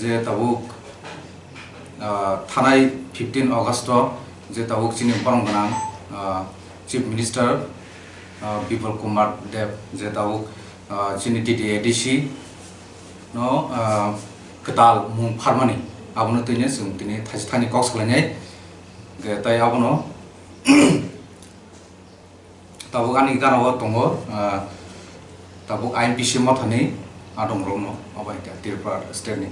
যে তাবুক থানায় fifteen August যে তাবুক চিনি বরং গনাং চিফ মিনিস্টার বিপল কুমার দেব যে তাবুক চিনি টিটি এডিসি ন কেতাল মুং ফার্মানি আবনো তৈনে যোন তিনি থাইসে থানি কক্স খালাইনাই তাই আবনো তাবুক আনি গান দো তাবুক আইএনপিসি মথানি আদম রং অবাই ত্রিপুরা স্টেটনি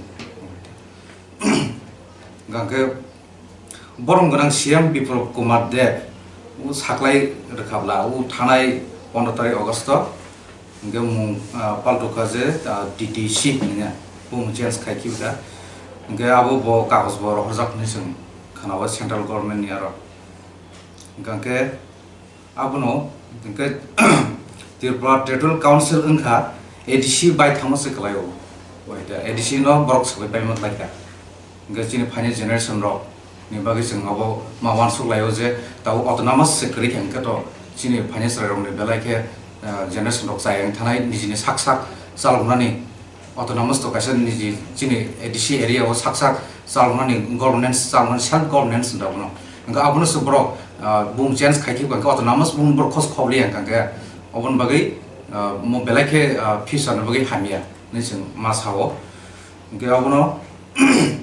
गांखे बरम गोनां सियाम बिप्लब कुमार देव उ साख्लाय रखाब्ला उ थानाय 15 तारिख अगस्त गे मु पालटो खाजे डीटीसी नङा बु मु चेंज खायखिबा गे आबो ब कागज ब रहजाक निसन खानाबा सेंट्रल गभर्नमेन्ट नियार गांखे आबनो गे तिरपुरा टेटल काउन्सिल ओंखा एडीसी बाय थामसे खलायो ओइदा एडीसी न बरक्स खलाय पाइमत लायखा nga chini panya generation ro ni ba gi sing ngabo ma wan su layo je ta autonomous security ka to chini panya sra rong ne bela ke generation eh, ro sai ang thanai ni jini sak sak sal gna ni autonomous to kasen ni ji chini adc area wo sak sak sal gna ni governance sal gna self governance da bno nga abno su bro eh, bum chens khai ki ka autonomous bum khos eh, mo ni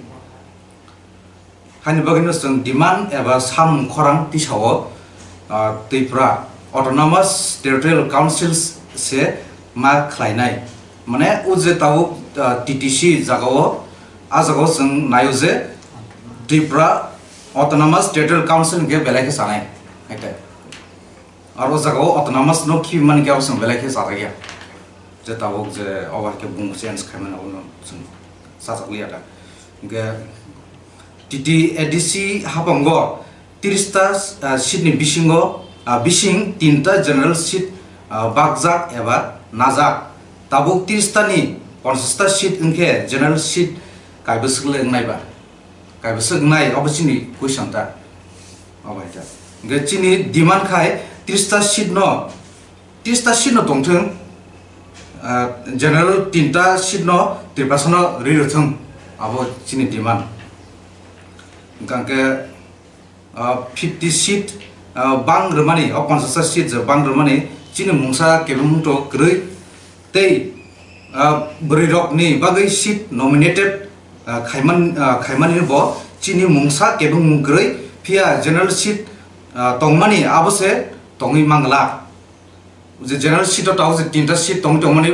Hani bagaimana sen demand eva sam korang ti sawo ti pra autonomous territorial councils se mak klay nai. Mane uze tau TTC zagawo azagawo sen nayuze ti pra autonomous territorial council ge belai ke sanai. Ite. Aro zagawo autonomous no ki man ge sen belai ke sanai ya. Je tau je awak ke bungsi ans kaman awo sen sasak liat ke. Didi ADC Hapango, Tiristas Sydney Bishingo, Bishing Tinta General Sit Bagzak Eva Nazak, Tabuk Tiristani, Consista Sit Unke, General Sit Kaibusil Naiba, Kaibusil Nai, Obusini, Kushanta. Gachini Diman Kai, Tiristas Sit No, Tista Sit No Tongtung, General Tinta Sit No, Tripasano Ririthung, Abo Chini Diman. क्या fifty seat बानी पन्चासटा seat बानी चिनी मुसा मै त्यही बै रकनी बि seat nominated खो चिनी मुसा केबु मग्री फिआ जेनरल सिट तङमानी अब सेङ मला जे जनरेली सीट सिटै टमी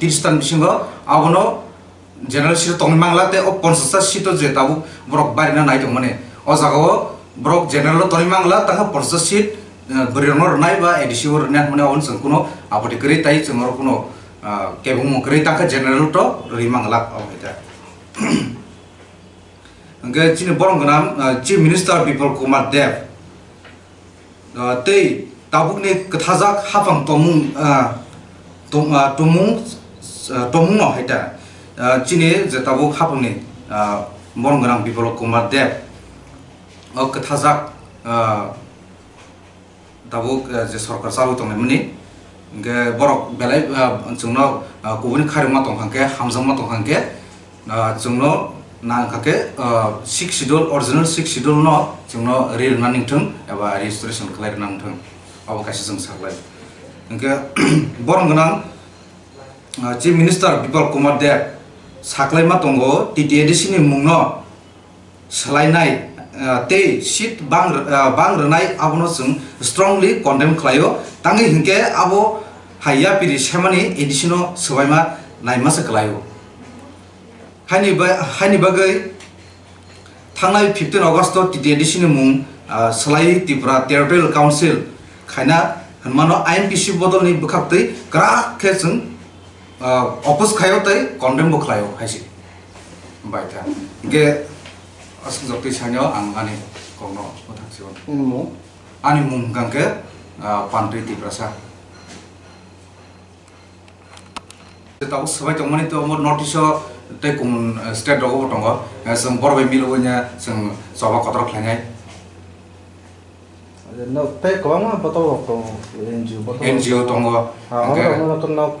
तिस त अब न general sir tong mangla te o 50 sito je tabu brok bari na nai tong mane o jagao brok general tong mangla ta 50 sit gurionor nai ba edisiwor na mane on sun kuno apoti kri tai chungor kuno ke bu mo kri ta ka general to ri mangla o eta ange chin borong nam chief minister people kumar dev te tabuk ne kathajak hafang tomung tomung tomung no eta चीनी जेताबू हाबुनी मन गनां विप्ल कुमार देव कथाजाक दाबू जे सरकार चालू दंमनी बड़ बेल जोनों गुबुन खारीमा दंखे हमजामा दंखे जोनों नाखे six schedule original six schedule न जोनों रिना नहीं एवं रेजिस्ट्रेशन खालना अवकाश जो सकल बड़ गनां चीफ मिनिस्टर विप्ल कुमार देव সাকলাইমা দো টিটিএডিসি মূল সলাইনাই তে সিট বাই আবনো স্ট্রংলি কন্ডেম খাও তাই হিংকে আবো হাইয়া পিড়ি সেমানি এডিসি সবাইমা নাইমাসে খাও হাইনি বাকি থাই ফিফটিন অগস্ট টিটিএডিসি মূল সলাই ত্রিপুরা টেরিটোরিয়াল কাউন্সিল খাইনা হমানো আইএমপিসি বদলনি বুকাপ্তি গ্রাহকে opus kayo tay kondem bo khayo haisi bai ta ge asung jok sanyo ang ani kongno otak siwon umu ani mum gangke pantri ti prasa tahu sebaik cuman itu umur notice te kun stet dogo seng bor bai milo seng sawa kotor klanyai no te kawang apa tau ko NGO NGO tongo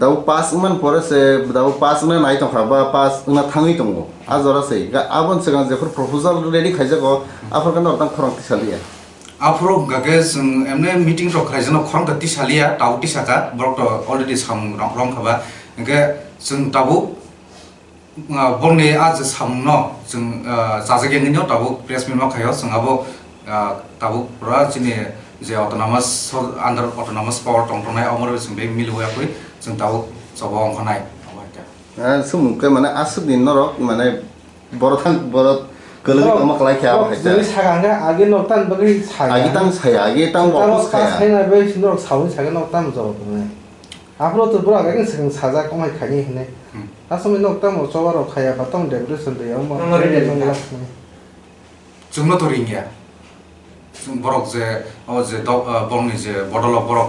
दाउ पास उमान फरेसे दाउ पास ना नाय थखाबा पास उना थाङै दङ आजरासै गा आबन सेगा जेफोर प्रपोजल रेडी खायजाग आफोर गन अरदां खरं थिसालिया आफ्रो गगे जों एमने मिटिं र खायजन खरं थिसालिया दाउ थिसाका बरक्त अलरेडी साम रं खाबा गे जों दाउ बोंने आज सामनो जों जाजगे नि दाउ प्रेस मिन मा खायो जों आबो दाउ पुरा जिने जे अटोनमस आन्डार अटोनमस पावर टंटनाय अमर बे मिलुया खै আপোনাৰ বৰক যে বৰ নিজে বটল অফ বৰক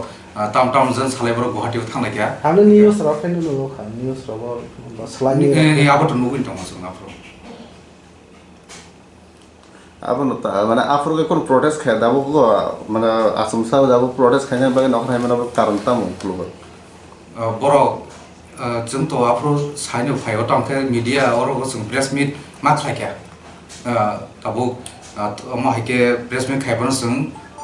টাউন টাউন যেন সালাইবর গুহাটিও থাকা গিয়া আমি নিউজ রফেন নুলো খান নিউজ রব সালাইনি এই আবত নুবিন টং আছে না আপরো আপন তা মানে আপরো কে কোন প্রটেস্ট খাই দাবো গো মানে আসাম সাহ দাবো প্রটেস্ট খাই না বাকি নখ রাই মানে কারণ তা মন ফুলব বড় জন তো আপরো সাইনে ফাইও টং কে মিডিয়া অর গসং প্রেস মিট মাত্রা কে দাবো মহাইকে প্রেস মিট খাইবনসং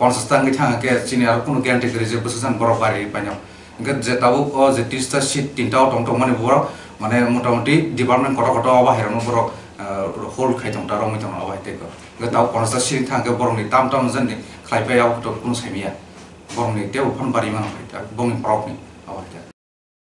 পঞ্চাশটা কে চিনে আর কোনো জ্ঞান টেকে রয়েছে বুঝেছেন বড় বাড়ি পাই না যে তাও যে ত্রিশটা সিট তিনটাও টমটম মানে বড় মানে মোটামুটি ডিপার্টমেন্ট কত কত অবাহের অনুবর হোল খাই টমটা রঙ টমটা অবাহিত তাও পঞ্চাশটা সিট থাকে বড় তাম টম জানি খাই কোনো সেমিয়া বড় নিতেও ফোন বাড়ি মানে হয় আবার